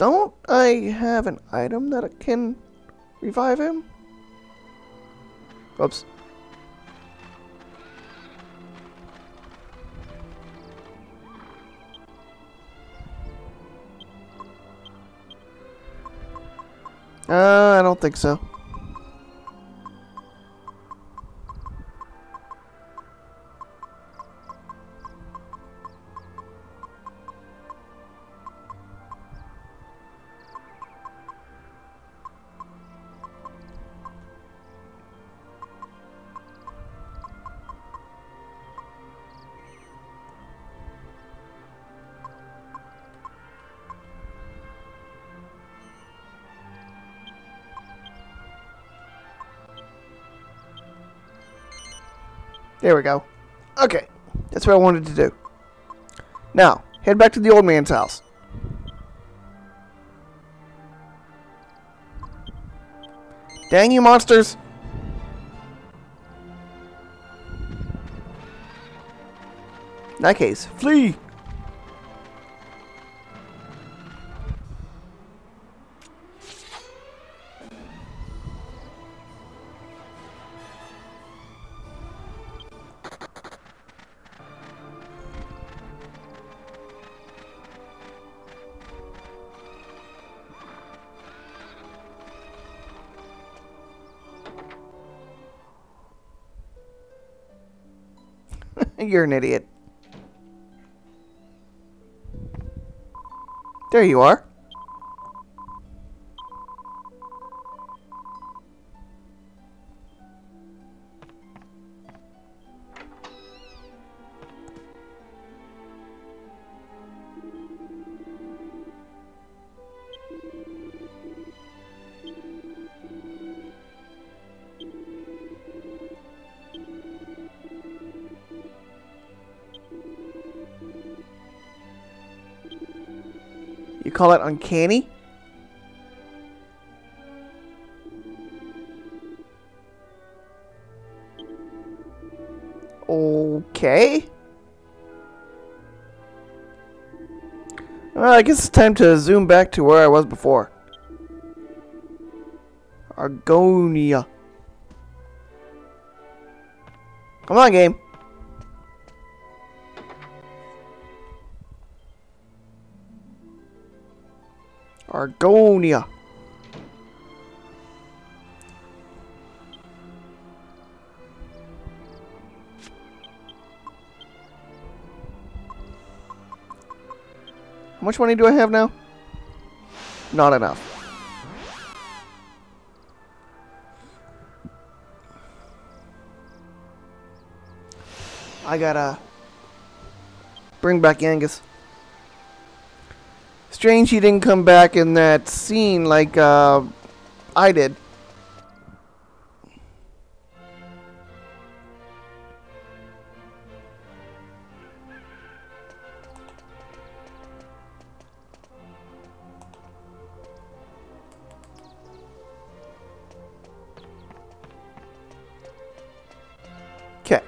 don't I have an item that can revive him? Oops. Uh, I don't think so. There we go. Okay, that's what I wanted to do. Now, head back to the old man's house. Dang you monsters! In that case, flee! You're an idiot. There you are. You call it uncanny? Okay. Well, I guess it's time to zoom back to where I was before. Argonia. Come on, game. Argonia. How much money do I have now? Not enough. I gotta bring back Yangus. Strange he didn't come back in that scene like uh, I did. Okay.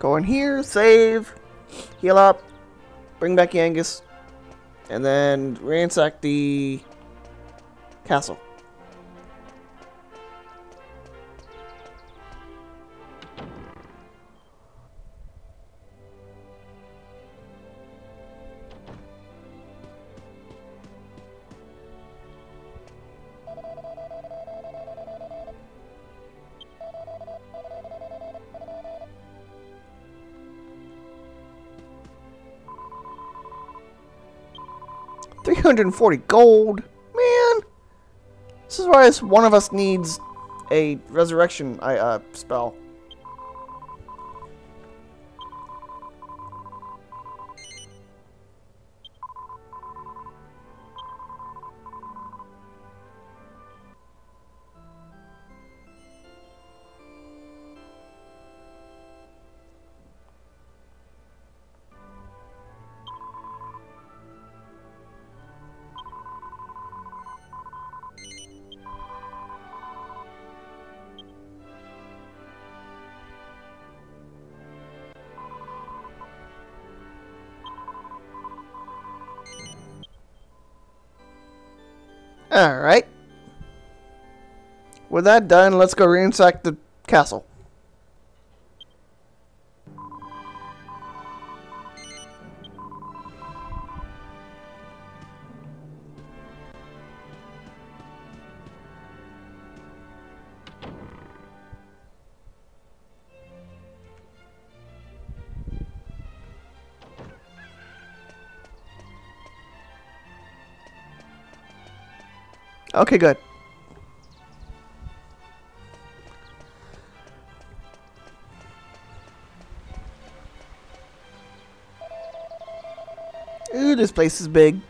Go in here, save, heal up, bring back Yangus, and then ransack the castle. Three hundred and forty gold, man. This is why one of us needs a resurrection uh, spell. Alright. With that done, let's go ransack the castle. Okay, good. Ooh, this place is big.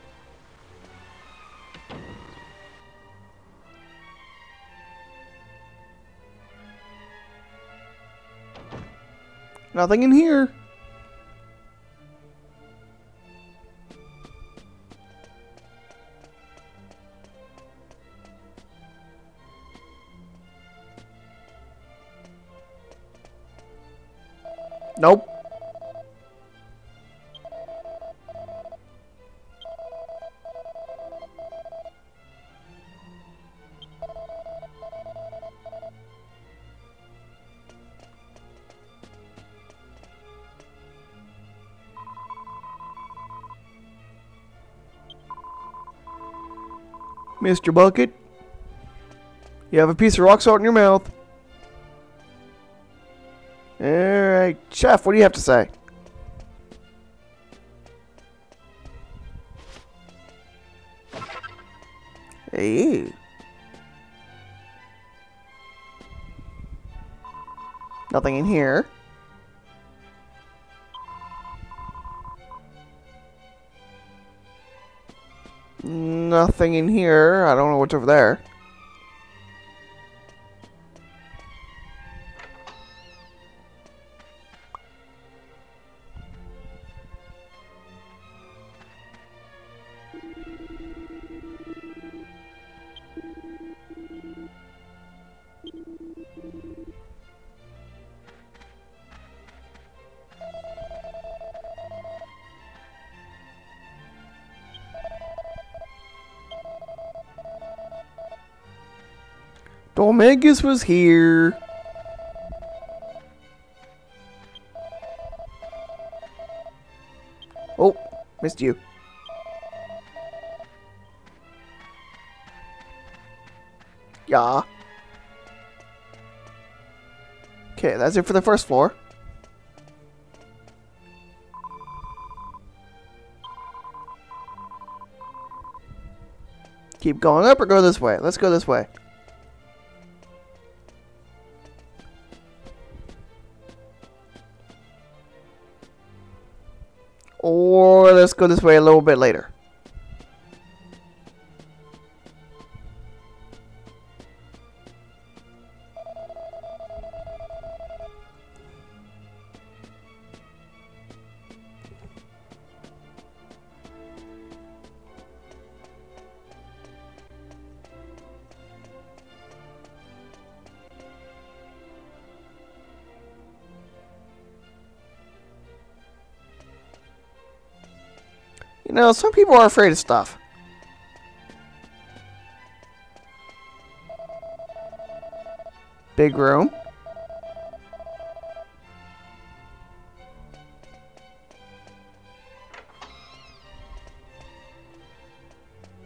Nothing in here. Mr. Bucket, you have a piece of rock salt in your mouth. Alright, Chef, what do you have to say? Hey. Nothing in here. Nothing in here. I don't know what's over there. Domingus was here. Oh, missed you. Yeah. Okay, that's it for the first floor. Keep going up or go this way? Let's go this way. Let's go this way a little bit later. Some people are afraid of stuff. Big room.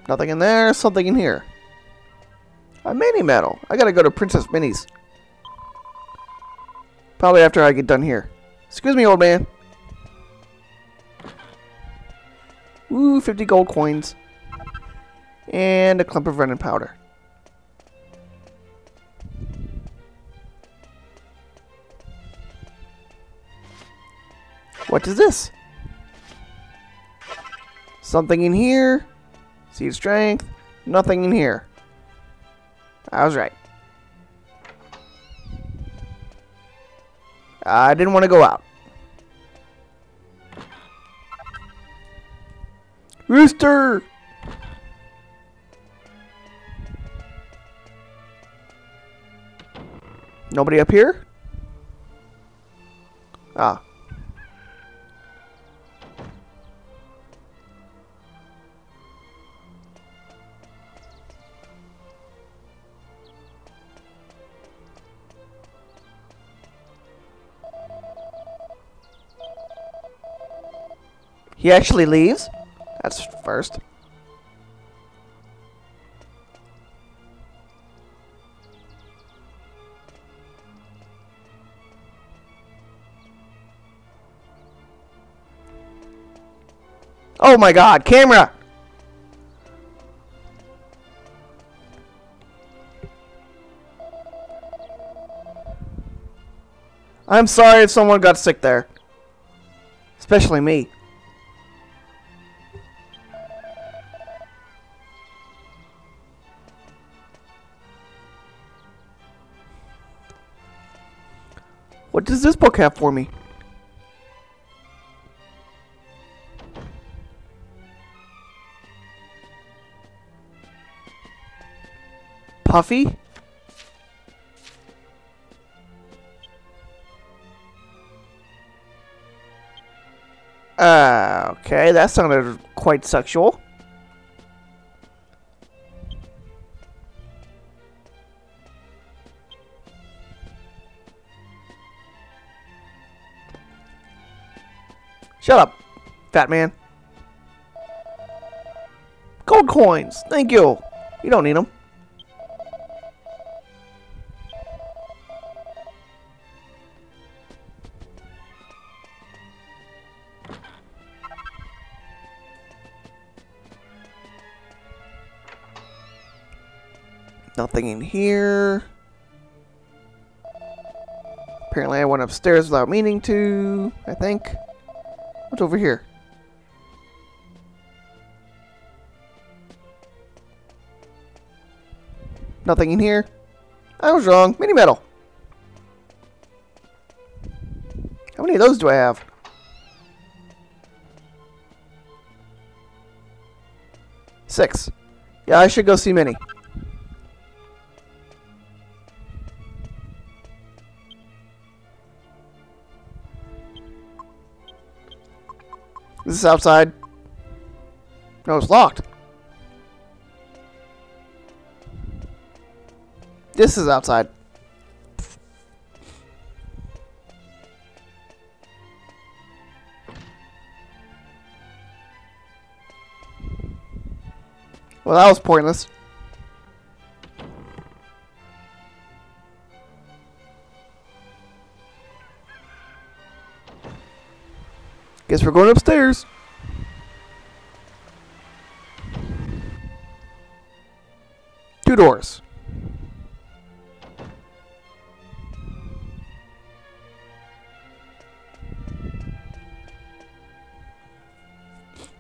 Nothing in there, something in here. A mini medal. I gotta go to Princess Minnie's. Probably after I get done here. Excuse me, old man. Ooh, 50 gold coins. And a clump of running powder. What is this? Something in here. Seed strength. Nothing in here. I was right. I didn't want to go out. Rooster! Nobody up here? Ah. He actually leaves? That's first. Oh my god, camera! I'm sorry if someone got sick there. Especially me. Does this book have for me? Puffy? Uh, okay, that sounded quite sexual. Shut up, fat man. Gold coins, thank you. You don't need them. Nothing in here. Apparently I went upstairs without meaning to, I think. Over here? Nothing in here. I was wrong. Mini medal. How many of those do I have? Six. Yeah, I should go see Minnie. This outside? No, it's locked. This is outside. Well, that was pointless. Guess we're going upstairs. Two doors.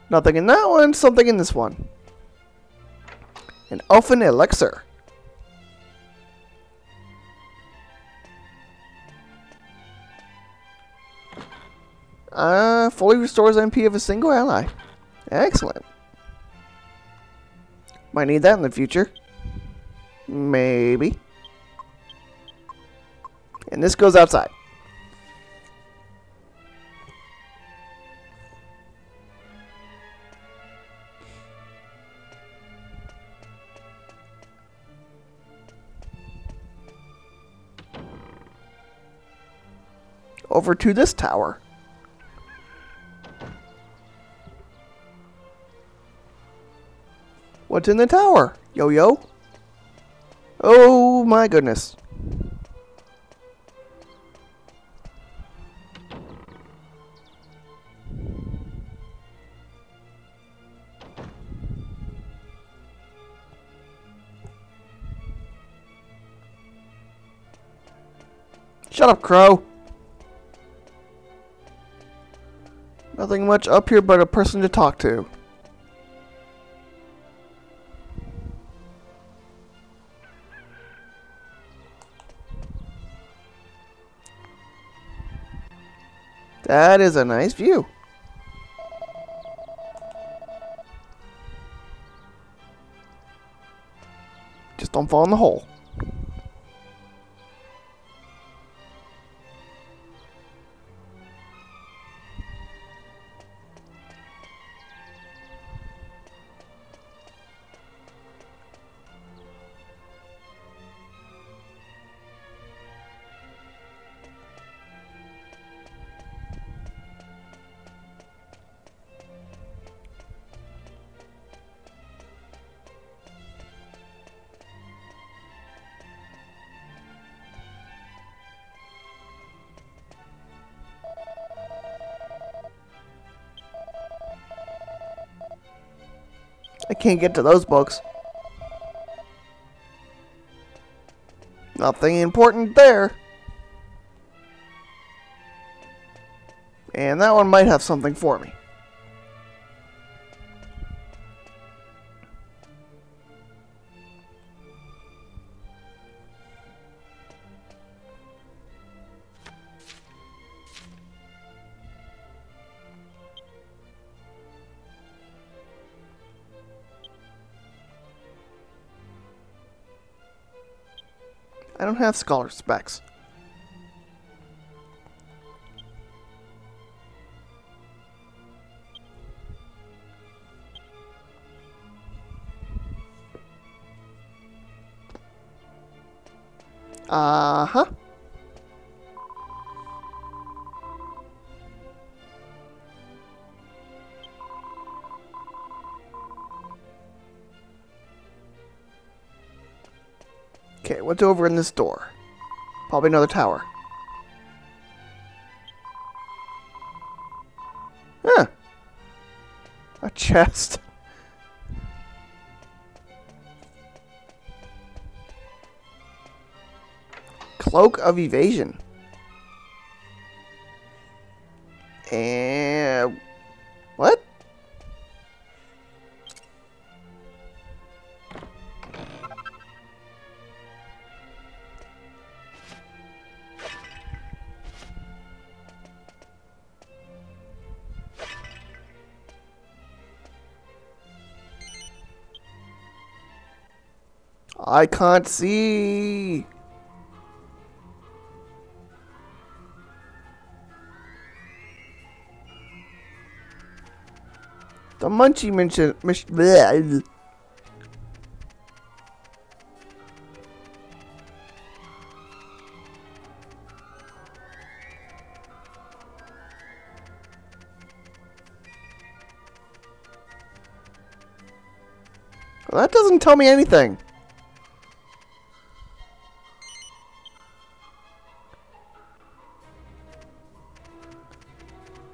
Nothing in that one, something in this one. An elfin elixir. Uh, fully restores MP of a single ally. Excellent. Might need that in the future. Maybe. And this goes outside. Over to this tower. What's in the tower? Yo-yo? Oh my goodness. Shut up, Crow. Nothing much up here but a person to talk to. That is a nice view. Just don't fall in the hole. I can't get to those books. Nothing important there. And that one might have something for me. Have scholar specs. Uh-huh. Okay, what's over in this door? Probably another tower. Huh. A chest. Cloak of Evasion. I can't see. The munchie mention. Mich- bleh. Well, that doesn't tell me anything.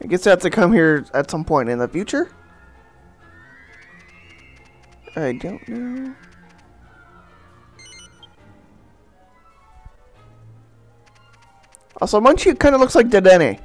I guess I have to come here at some point in the future? I don't know. Also, Munchie kind of looks like Dedenne.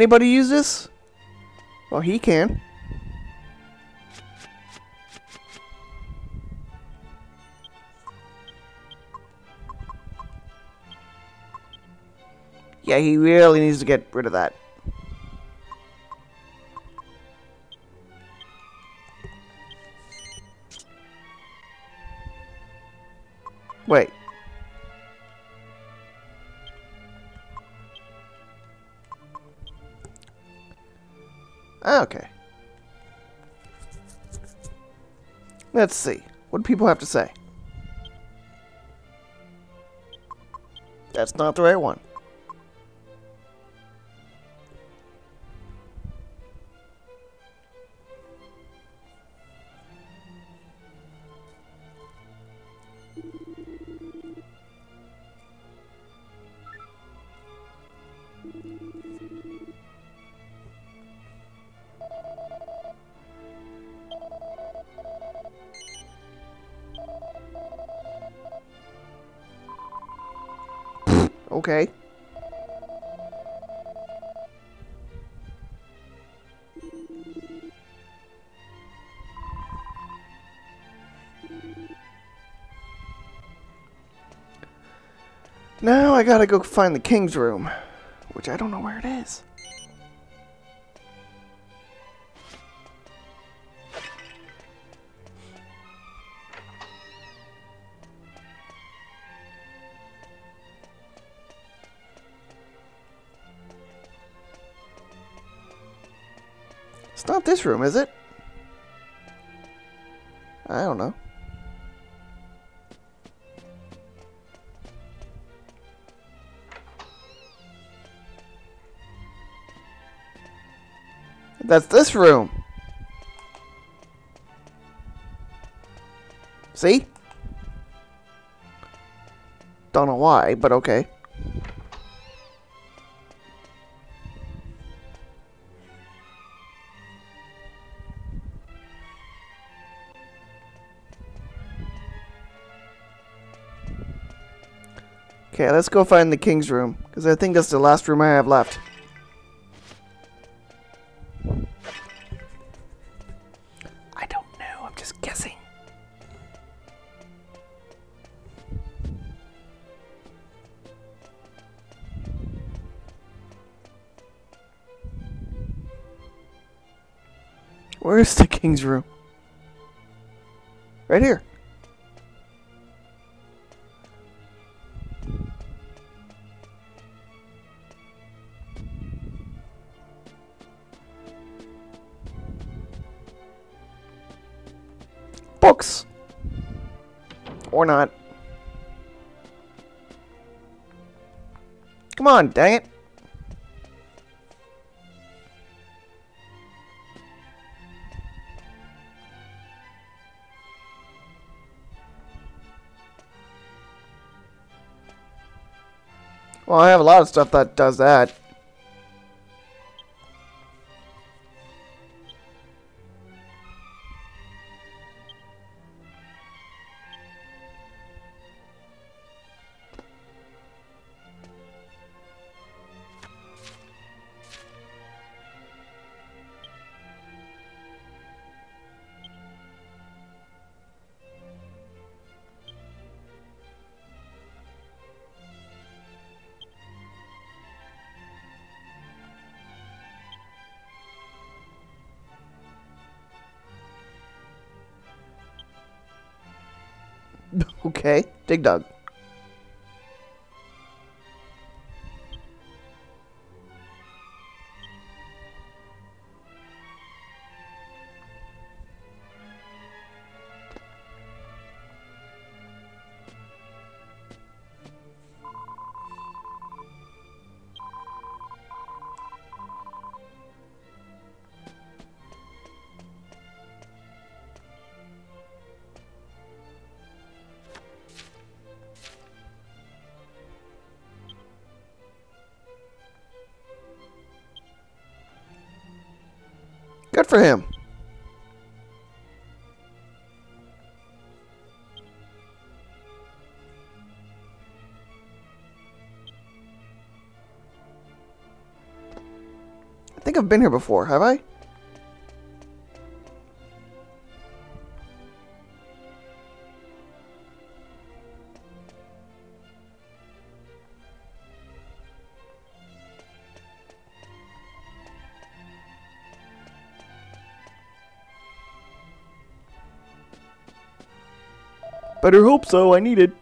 Anybody use this? Well, he can. Yeah, he really needs to get rid of that. Let's see. What do people have to say? That's not the right one. Okay. Now I gotta go find the king's room, which I don't know where it is. This room, is it? I don't know. That's this room. See? Don't know why, but okay. Okay, let's go find the king's room, because I think that's the last room I have left. I don't know, I'm just guessing. Where's the king's room? Right here. Not. Come on, dang it. Well, I have a lot of stuff that does that. Dig Dug. For him. I think I've been here before, have I? Better hope so, I need it.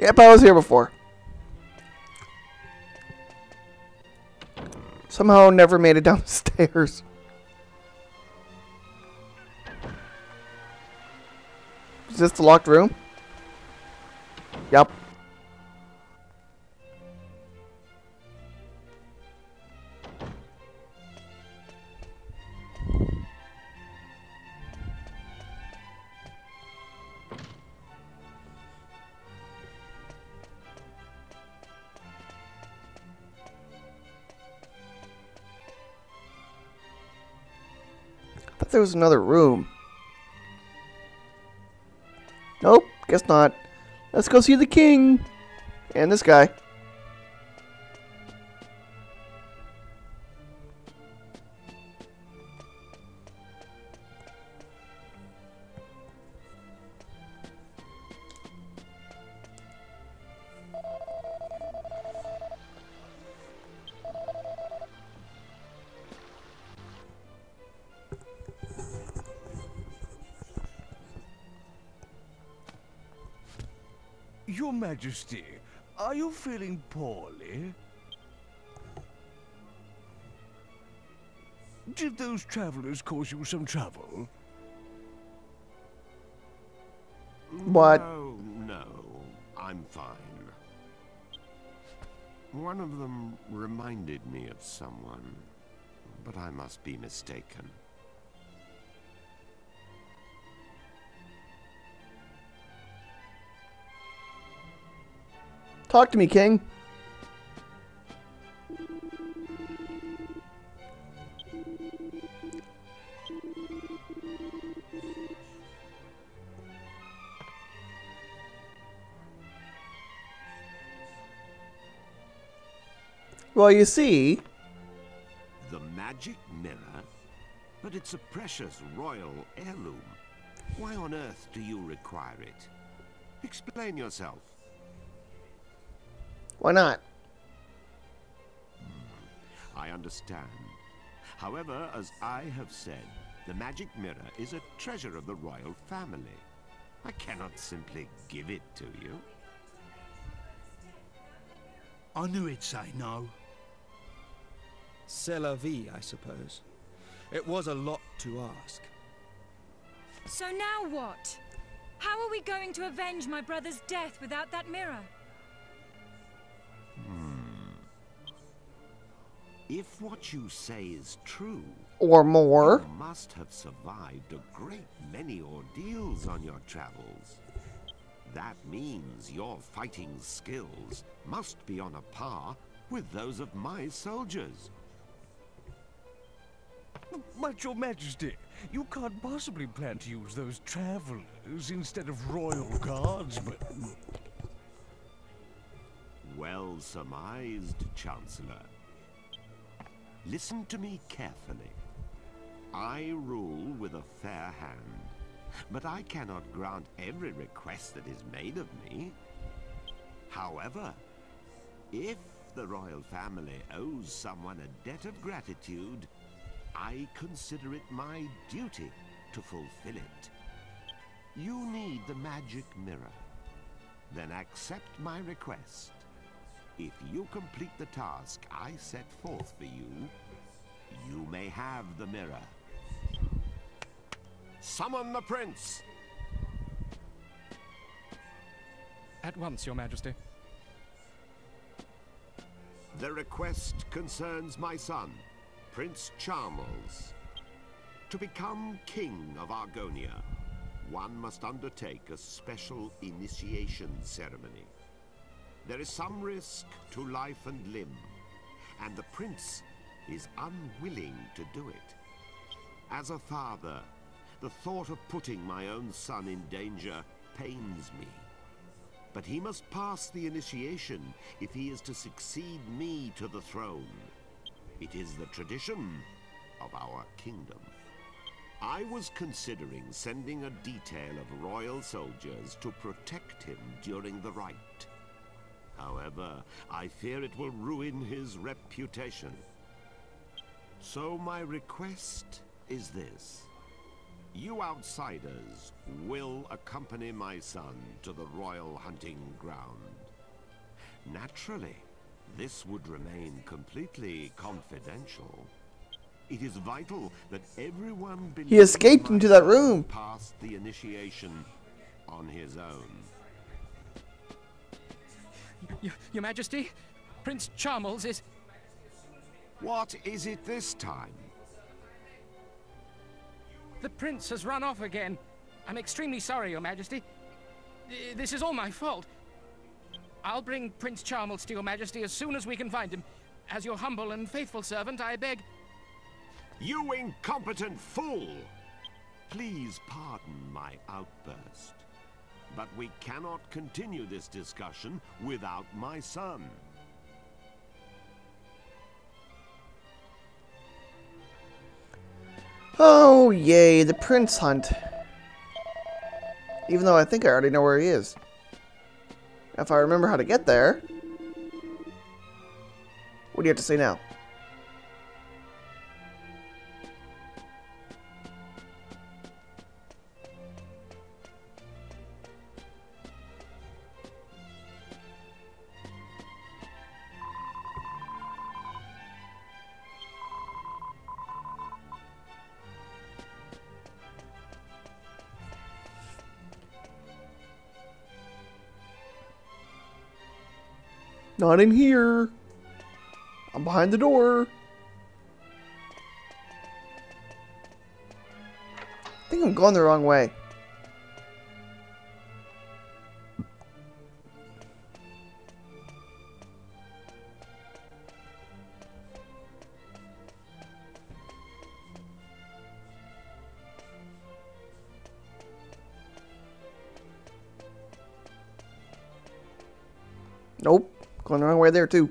Yep, I was here before. Somehow never made it down the stairs. Is this the locked room? Yep. There was another room. Nope, guess not. Let's go see the king. And this guy. Your Majesty, are you feeling poorly? Did those travelers cause you some trouble? What? No, no. I'm fine. One of them reminded me of someone, but I must be mistaken. Talk to me, King. Well, you see, The magic mirror? But it's a precious royal heirloom. Why on earth do you require it? Explain yourself. Why not? I understand. However, as I have said, the magic mirror is a treasure of the royal family. I cannot simply give it to you. I knew he'd say no. C'est la vie, I suppose. It was a lot to ask. So now what? How are we going to avenge my brother's death without that mirror? If what you say is true, Or more. you must have survived a great many ordeals on your travels. That means your fighting skills must be on a par with those of my soldiers. But your majesty, you can't possibly plan to use those travelers instead of royal guardsmen. Well surmised, Chancellor. Listen to me carefully. I rule with a fair hand, but I cannot grant every request that is made of me. However, if the royal family owes someone a debt of gratitude, I consider it my duty to fulfill it. You need the magic mirror. Then accept my request. If you complete the task I set forth for you, you may have the mirror. Summon the prince! At once, Your Majesty. The request concerns my son, Prince Charmles. To become king of Argonia, one must undertake a special initiation ceremony. There is some risk to life and limb, and the prince is unwilling to do it. As a father, the thought of putting my own son in danger pains me. But he must pass the initiation if he is to succeed me to the throne. It is the tradition of our kingdom. I was considering sending a detail of royal soldiers to protect him during the rite. However, I fear it will ruin his reputation. So my request is this. You outsiders will accompany my son to the royal hunting ground. Naturally, this would remain completely confidential. It is vital that everyone He escaped into that room. Passed the initiation on his own. Y- Your Majesty, Prince Charmles is. What is it this time? The prince has run off again. I'm extremely sorry, Your Majesty. This is all my fault. I'll bring Prince Charmles to Your Majesty as soon as we can find him. As your humble and faithful servant, I beg. You incompetent fool! Please pardon my outburst. But we cannot continue this discussion without my son. Oh, yay, the prince hunt. Even though I think I already know where he is. If I remember how to get there. What do you have to say now? Not in here. I'm behind the door. I think I'm going the wrong way. Way there, too.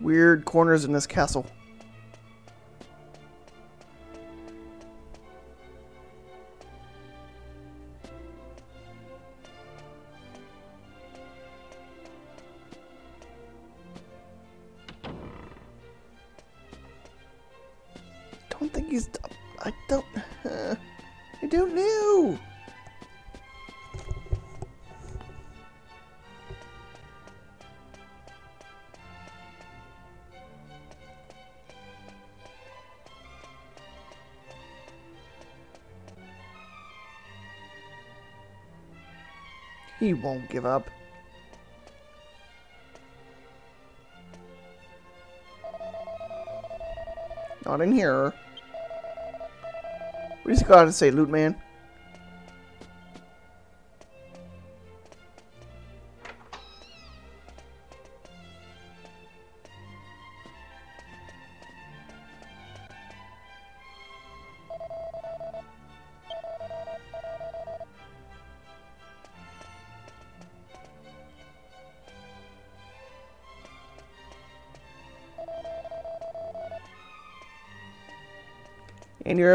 Weird corners in this castle. He won't give up. Not in here. What does he got to say, loot man?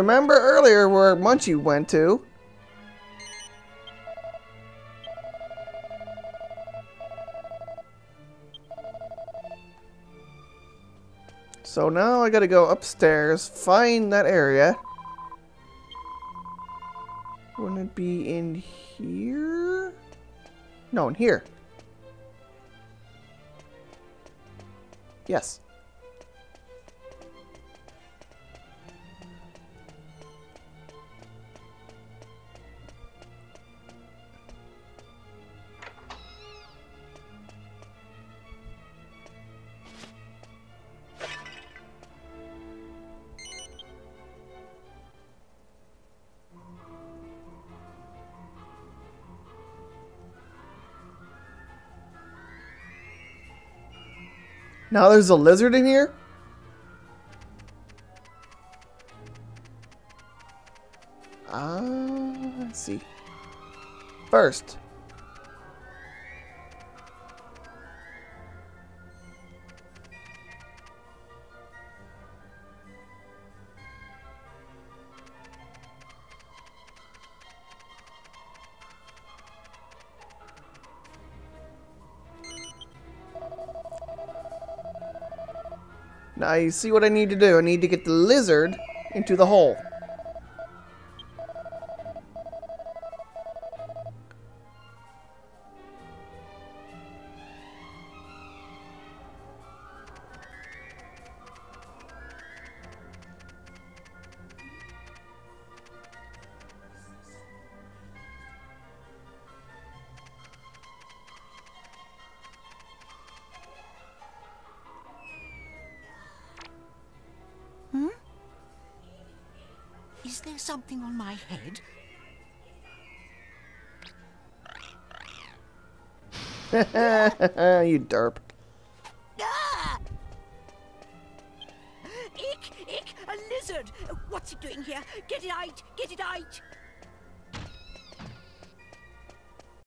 Remember earlier where Munchie went to? So now I gotta go upstairs, find that area. Wouldn't it be in here? No, in here. Yes. Now there's a lizard in here? Ah, I see. First. Now you see what I need to do. I need to get the lizard into the hole. Head? you derp. Ah! Ick, ick, a lizard! What's it doing here? Get it out! Get it out!